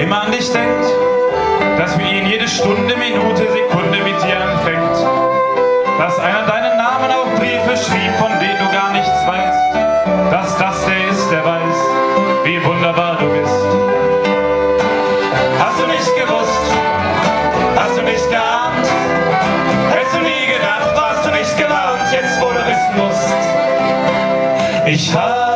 immer an dich denkt, dass für ihn jede Stunde, Minute, Sekunde mit dir anfängt, dass einer deinen Namen auf Briefe schrieb, von denen du gar nichts weißt, dass das der ist, der weiß, wie wunderbar du bist. Hast du nicht gewusst, hast du nicht geahnt, hättest du nie gedacht, warst du nicht gewarnt, jetzt wo du wissen musst, ich habe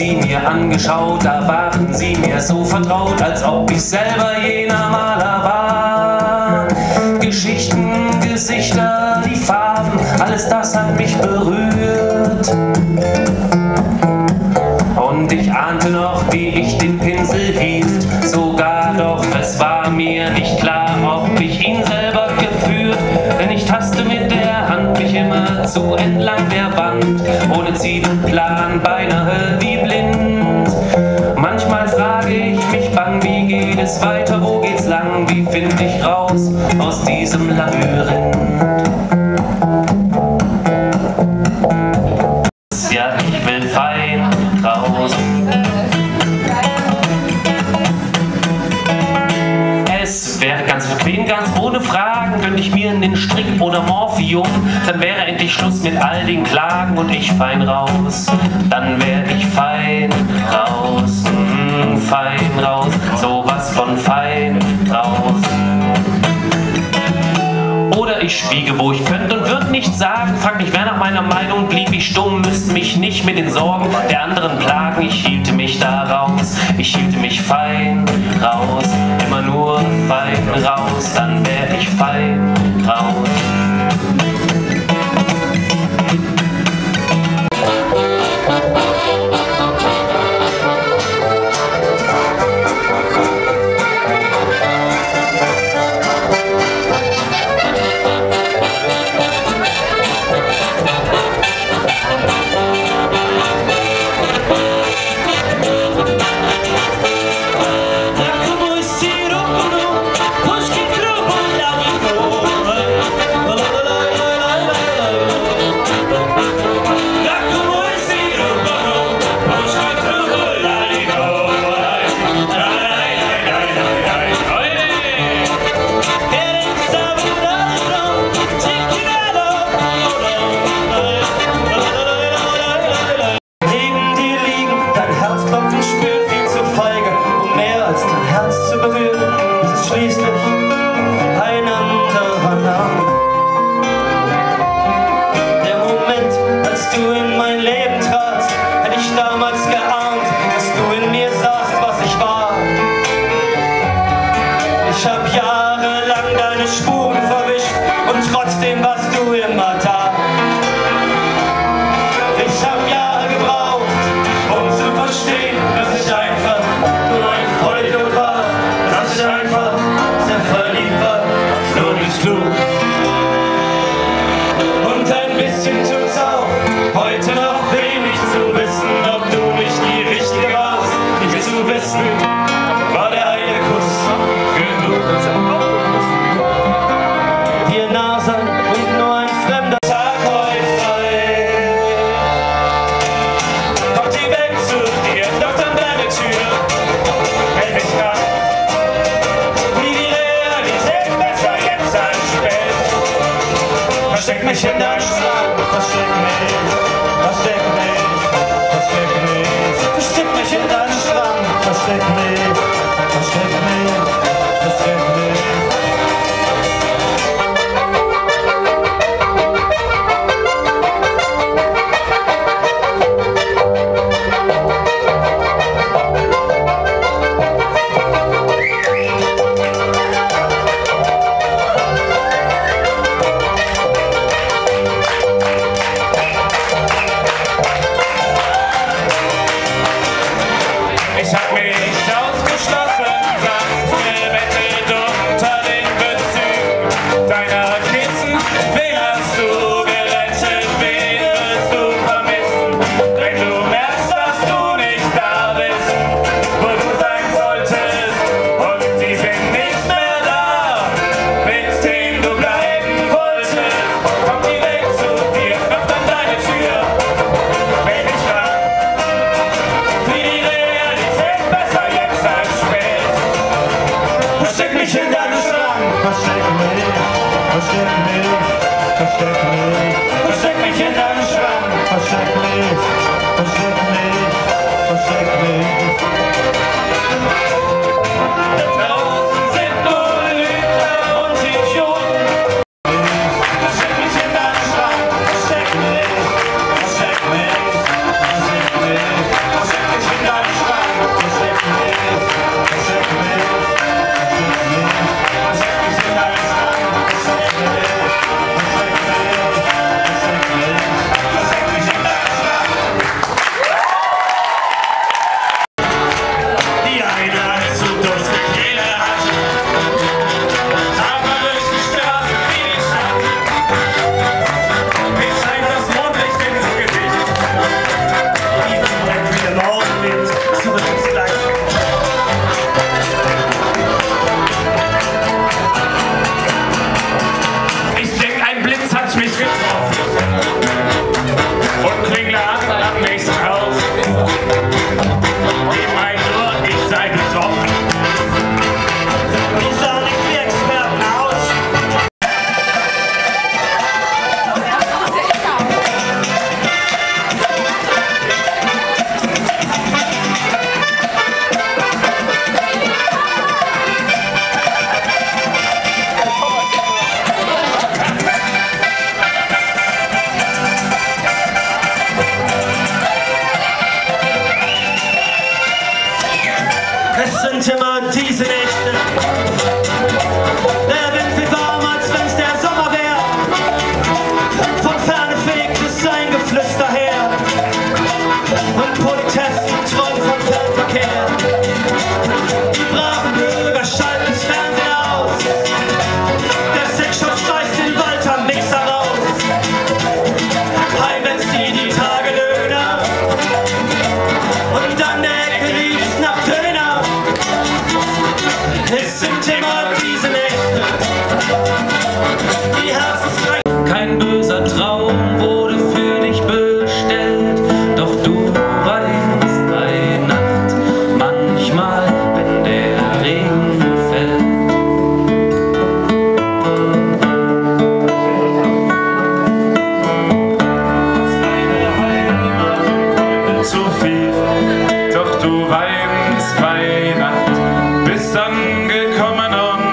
sie mir angeschaut, da waren sie mir so vertraut, als ob ich selber jener Maler war. Geschichten, Gesichter, die Farben, alles das hat mich berührt. Und ich ahnte noch, wie ich den Pinsel hielt, sogar doch, es war mir nicht klar, ob ich ihn selber geführt, denn ich taste mit der Hand mich immer zu entlang der Wand, ohne Ziel und Plan, beinahe wie es weiter, wo geht's lang, wie find ich raus aus diesem Labyrinth? Mir einen Strick oder Morphium, dann wäre endlich Schluss mit all den Klagen und ich fein raus. Dann wär ich fein raus, mm, fein raus, sowas von fein raus. Oder ich schwiege, wo ich könnte und würd nichts sagen. Frag mich, wer nach meiner Meinung blieb ich stumm, müsst mich nicht mit den Sorgen der anderen plagen. Ich hielte mich da raus, ich hielte mich fein raus, fein raus, dann wär ich fein raus. Und trotzdem warst du immer שקר שנעשה בשקר, בשקר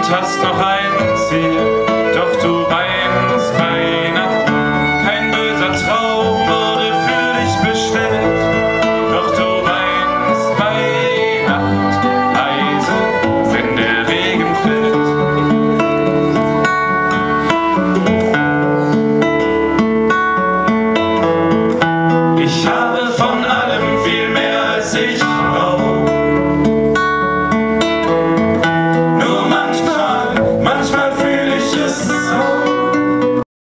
hast noch ein Ziel.